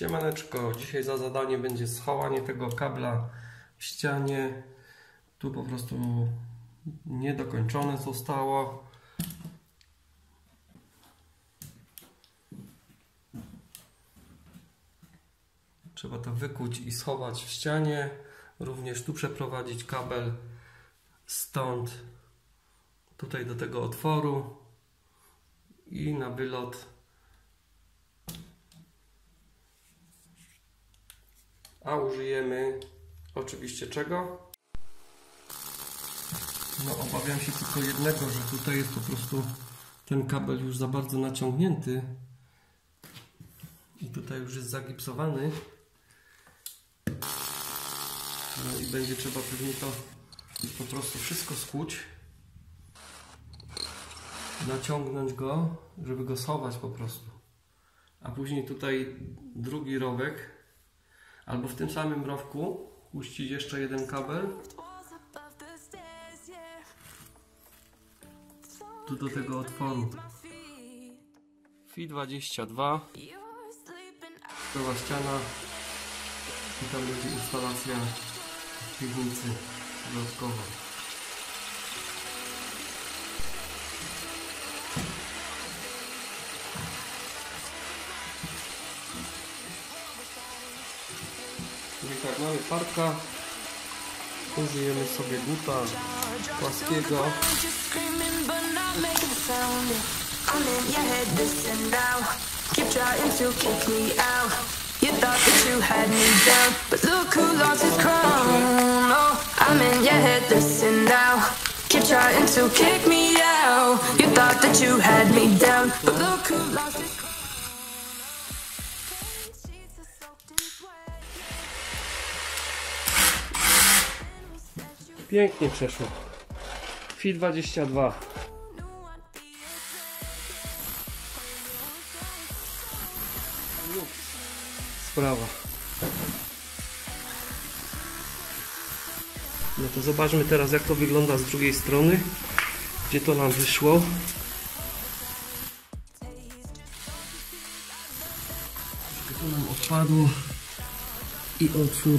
Siemaneczko, dzisiaj za zadanie będzie schowanie tego kabla w ścianie. Tu po prostu niedokończone zostało. Trzeba to wykuć i schować w ścianie. Również tu przeprowadzić kabel stąd tutaj do tego otworu i na wylot a użyjemy oczywiście czego? No obawiam się tylko jednego, że tutaj jest po prostu ten kabel już za bardzo naciągnięty. I tutaj już jest zagipsowany. No i będzie trzeba pewnie to po prostu wszystko skuć naciągnąć go, żeby go schować po prostu. A później tutaj drugi rowek albo w tym samym rowku puścić jeszcze jeden kabel. Tu do tego otworu FI 22 cała ściana. I tam będzie instalacja piwnicy dodatkowa mamy parka użyjemy sobie płaskiego I'm in your head, listen now. Keep trying to kick me out. You thought that you had me down, but look who lost his crown. Oh, I'm in your head, listen now. Keep trying to kick me out. You thought that you had me down, but look who lost his crown. Pięknie przeszło. FI 22 sprawa. No to zobaczmy teraz jak to wygląda z drugiej strony. Gdzie to nam wyszło? Tu nam odpadło. I otwór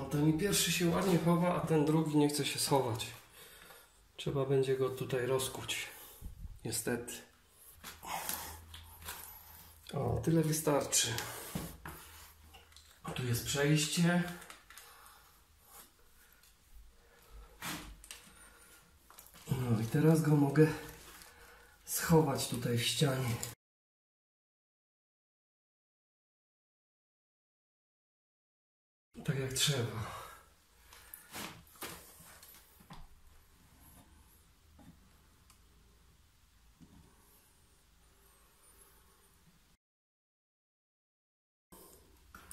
No ten pierwszy się ładnie chowa, a ten drugi nie chce się schować. Trzeba będzie go tutaj rozkuć. Niestety. O, tyle wystarczy. Tu jest przejście. No i teraz go mogę schować tutaj w ścianie. Tak jak trzeba.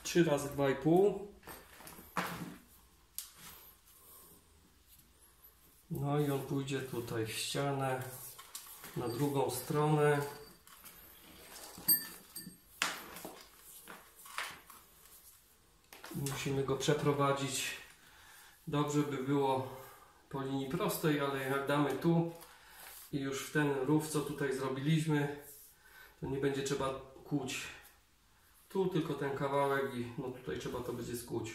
Trzy razy dwa i pół. No i on pójdzie tutaj w ścianę na drugą stronę. Musimy go przeprowadzić Dobrze by było po linii prostej, ale jak damy tu i już w ten rów, co tutaj zrobiliśmy, to nie będzie trzeba kłuć tu, tylko ten kawałek i no tutaj trzeba to będzie skłuć.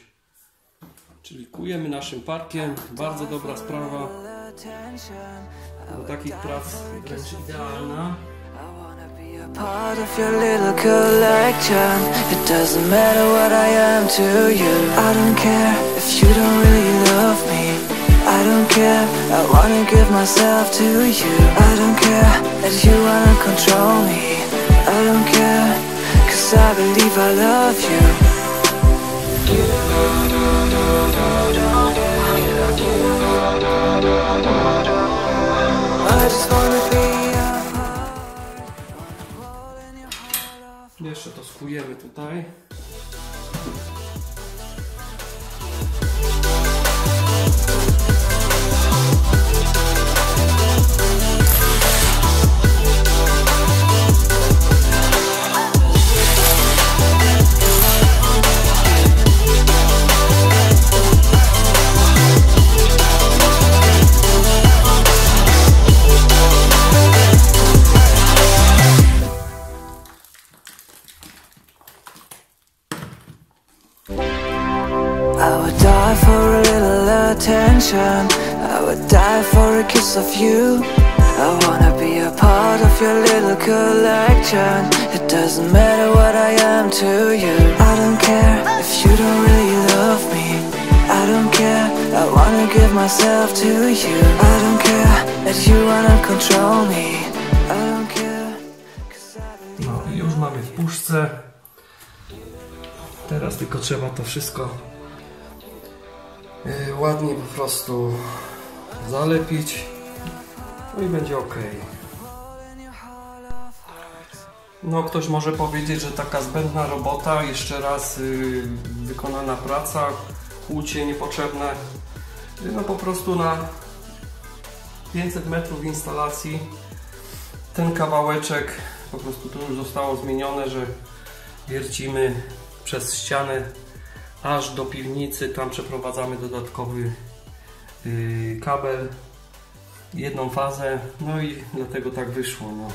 Czyli kujemy naszym parkiem. Bardzo dobra sprawa. Do takich prac wręcz idealna. Part of your little collection. It doesn't matter what I am to you. I don't care if you don't really love me. I don't care. I wanna give myself to you. I don't care that you wanna control me. I don't care. Cause I believe I love you. I just Jeszcze to skujemy tutaj. For a kiss of you. I wanna be a part of your little collection. It doesn't matter what I am to you. I don't care if you don't really love me. I don't care. I wanna give myself to you. I don't care that you wanna control me. I don't care. No i już mamy w puszce. Teraz tylko trzeba to wszystko ładnie po prostu zalepić. No i będzie ok. No ktoś może powiedzieć, że taka zbędna robota, jeszcze raz yy, wykonana praca, kłucie niepotrzebne. Yy, No po prostu na 500 metrów instalacji ten kawałeczek po prostu tu już zostało zmienione, że wiercimy przez ścianę aż do piwnicy, tam przeprowadzamy dodatkowy kabel, jedną fazę, no i dlatego tak wyszło. No.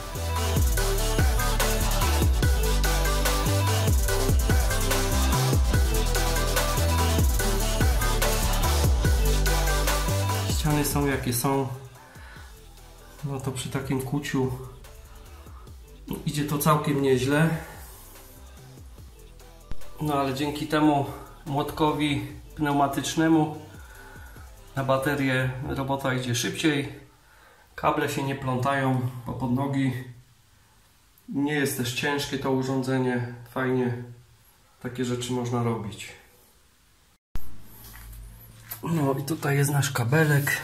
Ściany są jakie są, no to przy takim kuciu idzie to całkiem nieźle. No ale dzięki temu młotkowi pneumatycznemu na baterię robota idzie szybciej. Kable się nie plątają po pod nogi. Nie jest też ciężkie to urządzenie. Fajnie takie rzeczy można robić. No i tutaj jest nasz kabelek.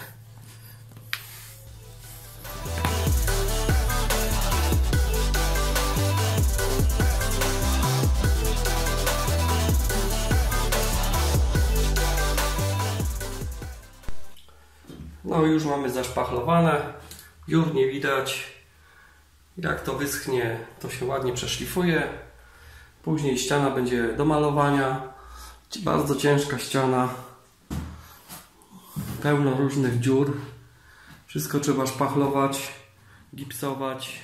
Już mamy zaszpachlowane. Już nie widać. Jak to wyschnie, to się ładnie przeszlifuje. Później ściana będzie do malowania. Bardzo ciężka ściana. Pełno różnych dziur. Wszystko trzeba szpachlować, gipsować.